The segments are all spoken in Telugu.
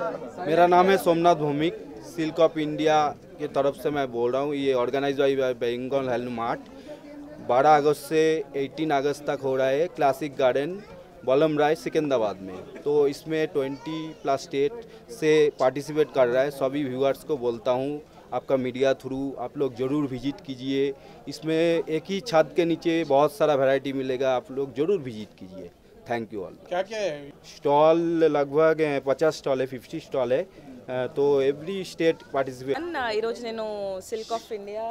मेरा नाम है Somnath Bhowmik. Silk of India के तरफ़ से मैं बोल रहा हूँ। ये organise by Bengal health mart बारह अगस्त से 18 अगस्त तक हो रहा है क्लासिक गार्डन बलम राय सिकंदराबाद में। तो इसमें 20 प्लस स्टेट से पार्टिसिपेट कर रहा है। सभी व्यूअर्स को बोलता हूँ, आपका मीडिया थ्रू आप लोग ज़रूर विज़िट कीजिए। इसमें एक ही छत के नीचे बहुत सारा वैरायटी मिलेगा, आप लोग ज़रूर विज़िट कीजिए। थैंक यू ऑल क्या क्या है? स्टॉल लगभग पचास स्टॉल है फिफ्टी स्टॉल है। తో ఎవ్రీ స్టేట్ పార్టిసిపేట్ ఈరోజు నేను సిల్క్ ఆఫ్ ఇండియా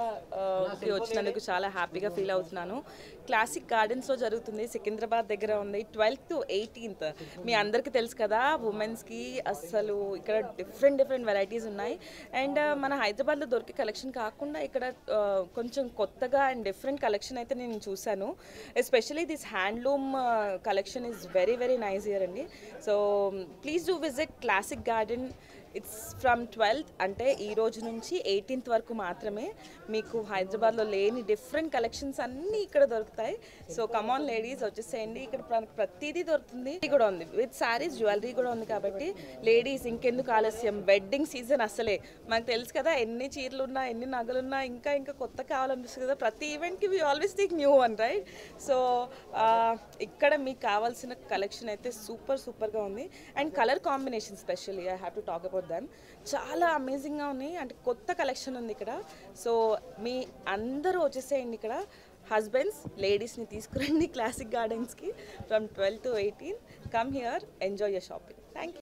వచ్చినందుకు చాలా హ్యాపీగా ఫీల్ అవుతున్నాను. క్లాసిక్ గార్డెన్స్లో జరుగుతుంది సికింద్రాబాద్ దగ్గర ఉంది. ట్వెల్త్ టు ఎయిటీన్త్ మీ అందరికీ తెలుసు కదా ఉమెన్స్కి అస్సలు ఇక్కడ డిఫరెంట్ డిఫరెంట్ వెరైటీస్ ఉన్నాయి. అండ్ మన హైదరాబాద్లో దొరికే కలెక్షన్ కాకుండా ఇక్కడ కొంచెం కొత్తగా అండ్ డిఫరెంట్ కలెక్షన్ అయితే నేను చూశాను. Especially this handloom collection is very very nice here అండి. So please do visit classic garden it's from twelfth అంటే ఈ రోజు నుంచి ఎయిటీన్త్ వరకు మాత్రమే మీకు హైదరాబాద్లో లేని డిఫరెంట్ కలెక్షన్స్ అన్నీ ఇక్కడ దొరుకుతాయి. సో కమాన్ లేడీస్ వచ్చేసేయండి. ఇక్కడ ప్ర- ప్రతిదీ దొరుకుతుంది. ఇది కూడా ఉంది. విత్ శారీస్ జ్యువెలరీ కూడా ఉంది కాబట్టి లేడీస్ ఇంకెందుకు ఆలస్యం? వెడ్డింగ్ సీజన్ అసలే. మనకు తెలుసు కదా ఎన్ని చీరలు ఉన్నా ఎన్ని నగలున్నా ఇంకా ఇంకా కొత్త కావాలనిపిస్తుంది కదా. ప్రతి ఈవెంట్కి we always think new one right so ఇక్కడ మీకు కావాల్సిన కలెక్షన్ అయితే సూపర్ సూపర్గా ఉంది. And colour combination specially I have to talk about them చాలా అమేజింగ్గా ఉన్నాయి. అంటే కొత్త కలెక్షన్ ఉంది ఇక్కడ. సో మీ అందరూ వచ్చేసేయండి ఇక్కడ. హస్బెండ్స్ లేడీస్ని తీసుకురండి classic గార్డెన్స్కి from twelve to eighteen come here enjoy your shopping thank you